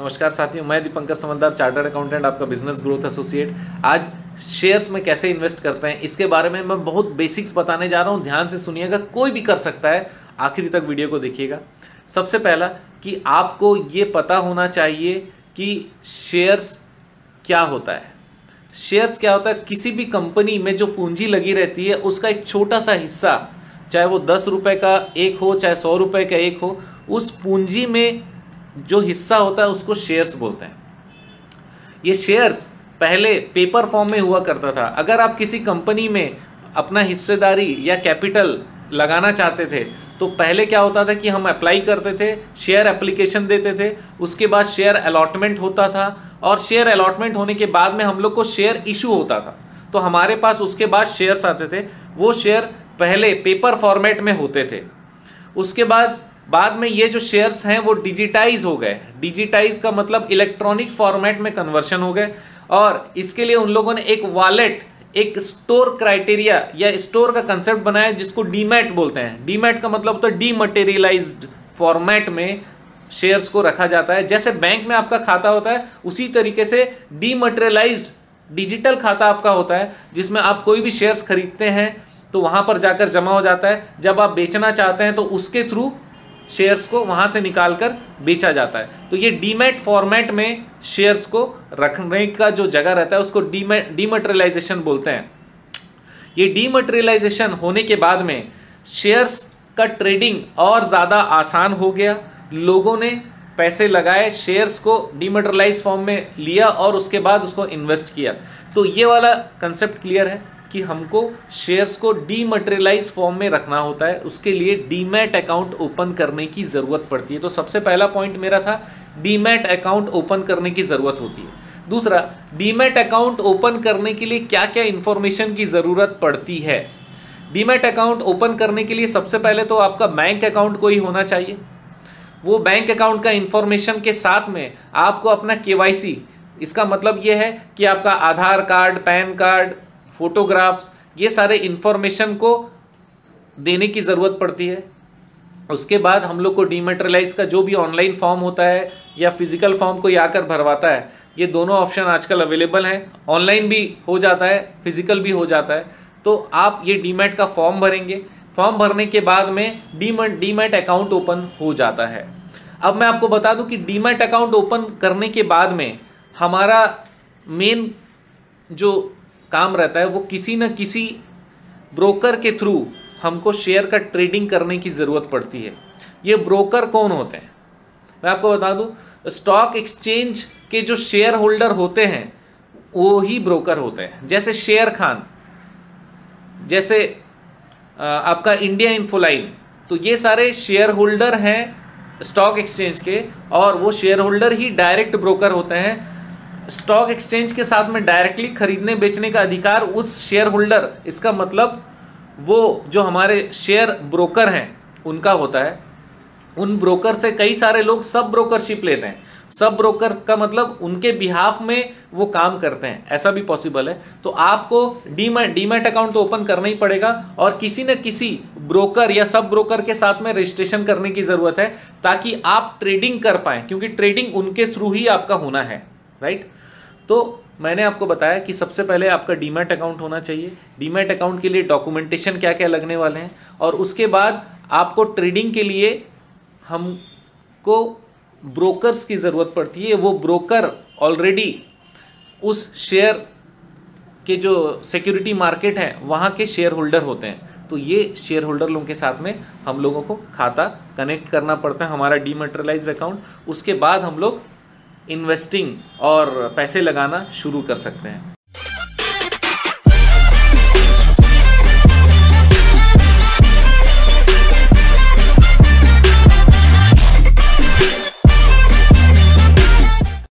नमस्कार साथियों, मैं दीपंकर समझदार चार्टर्ड अकाउंटेंट, आपका बिज़नेस ग्रोथ एसोसिएट। आज शेयर्स में कैसे इन्वेस्ट करते हैं, इसके बारे में मैं बहुत बेसिक्स बताने जा रहा हूँ। ध्यान से सुनिएगा, कोई भी कर सकता है, आखिरी तक वीडियो को देखिएगा। सबसे पहला, कि आपको ये पता होना चाहिए कि शेयर्स क्या होता है। शेयर्स क्या होता है, किसी भी कंपनी में जो पूंजी लगी रहती है, उसका एक छोटा सा हिस्सा, चाहे वो दस रुपए का एक हो, चाहे सौ रुपए का एक हो, उस पूंजी में जो हिस्सा होता है उसको शेयर्स बोलते हैं। ये शेयर्स पहले पेपर फॉर्म में हुआ करता था। अगर आप किसी कंपनी में अपना हिस्सेदारी या कैपिटल लगाना चाहते थे तो पहले क्या होता था कि हम अप्लाई करते थे शेयर एप्लीकेशन देते थे, उसके बाद शेयर अलॉटमेंट होता था और शेयर अलॉटमेंट होने के बाद में हम लोग को शेयर इशू होता था। तो हमारे पास उसके बाद शेयर्स आते थे। वो शेयर पहले पेपर फॉर्मेट में होते थे। उसके बाद बाद में ये जो शेयर्स हैं, वो डिजिटाइज हो गए। डिजिटाइज का मतलब इलेक्ट्रॉनिक फॉर्मेट में कन्वर्शन हो गए। और इसके लिए उन लोगों ने एक वॉलेट एक स्टोर क्राइटेरिया या स्टोर का कंसेप्ट बनाया जिसको डीमैट बोलते हैं। डीमैट का मतलब होता है डीमटेरियलाइज्ड फॉर्मेट में शेयर्स को रखा जाता है। जैसे बैंक में आपका खाता होता है, उसी तरीके से डीमटेरियलाइज्ड डिजिटल खाता आपका होता है, जिसमें आप कोई भी शेयर्स खरीदते हैं तो वहाँ पर जाकर जमा हो जाता है। जब आप बेचना चाहते हैं तो उसके थ्रू शेयर्स को वहाँ से निकालकर बेचा जाता है। तो ये डीमेट फॉर्मेट में शेयर्स को रखने का जो जगह रहता है, उसको डीमटेरियलाइजेशन बोलते हैं। ये डीमटेरियलाइजेशन होने के बाद में शेयर्स का ट्रेडिंग और ज़्यादा आसान हो गया। लोगों ने पैसे लगाए, शेयर्स को डीमटेरियलाइज फॉर्म में लिया और उसके बाद उसको इन्वेस्ट किया। तो ये वाला कंसेप्ट क्लियर है? कि हमको शेयर्स को डीमटेरियलाइज फॉर्म में रखना होता है, उसके लिए डीमैट अकाउंट ओपन करने की ज़रूरत पड़ती है। तो सबसे पहला पॉइंट मेरा था डीमैट अकाउंट ओपन करने की ज़रूरत होती है। दूसरा डीमैट अकाउंट ओपन करने के लिए क्या क्या इंफॉर्मेशन की ज़रूरत पड़ती है? डीमैट अकाउंट ओपन करने के लिए सबसे पहले तो आपका बैंक अकाउंट कोई होना चाहिए। वो बैंक अकाउंट का इंफॉर्मेशन के साथ में आपको अपना के इसका मतलब ये है कि आपका Aadhaar card, PAN card photographs ये सारे इंफॉर्मेशन को देने की ज़रूरत पड़ती है। उसके बाद हम लोग को डीमेटेरियलाइज का जो भी ऑनलाइन फॉर्म होता है या फ़िज़िकल फॉर्म कोई आकर भरवाता है, ये दोनों ऑप्शन आजकल अवेलेबल हैं। ऑनलाइन भी हो जाता है फ़िज़िकल भी हो जाता है। तो आप ये डीमेट का फॉर्म भरेंगे। फॉर्म भरने के बाद में डीमेट डीमेट अकाउंट ओपन हो जाता है। अब मैं आपको बता दूँ कि डीमेट अकाउंट ओपन करने के बाद में हमारा मेन जो काम रहता है, वो किसी न किसी ब्रोकर के थ्रू हमको शेयर का ट्रेडिंग करने की ज़रूरत पड़ती है। ये ब्रोकर कौन होते हैं? मैं आपको बता दूँ स्टॉक एक्सचेंज के जो शेयर होल्डर होते हैं, वो ही ब्रोकर होते हैं। जैसे शेयर खान, जैसे आपका इंडिया इन्फोलाइन तो ये सारे शेयर होल्डर हैं स्टॉक एक्सचेंज के, और वो शेयर होल्डर ही डायरेक्ट ब्रोकर होते हैं। स्टॉक एक्सचेंज के साथ में डायरेक्टली खरीदने, बेचने का अधिकार उस शेयर होल्डर इसका मतलब वो जो हमारे शेयर ब्रोकर हैं, उनका होता है। उन ब्रोकर से कई सारे लोग सब ब्रोकरशिप लेते हैं। सब ब्रोकर का मतलब उनके बिहाफ में वो काम करते हैं। ऐसा भी पॉसिबल है। तो आपको डीमेट डीमेट अकाउंट तो ओपन करना ही पड़ेगा और किसी न किसी ब्रोकर या सब ब्रोकर के साथ में रजिस्ट्रेशन करने की ज़रूरत है, ताकि आप ट्रेडिंग कर पाए, क्योंकि ट्रेडिंग उनके थ्रू ही आपका होना है। राइट? तो मैंने आपको बताया कि सबसे पहले आपका डीमेट अकाउंट होना चाहिए। डीमेट अकाउंट के लिए डॉक्यूमेंटेशन क्या क्या लगने वाले हैं और उसके बाद आपको ट्रेडिंग के लिए हमको ब्रोकर्स की ज़रूरत पड़ती है। वो ब्रोकर ऑलरेडी उस शेयर के जो सिक्योरिटी मार्केट है, वहाँ के शेयर होल्डर होते हैं। तो ये शेयर होल्डर लोगों के साथ में हम लोगों को खाता कनेक्ट करना पड़ता है हमारा डीमेटेरियलाइज अकाउंट उसके बाद हम लोग इन्वेस्टिंग और पैसे लगाना शुरू कर सकते हैं।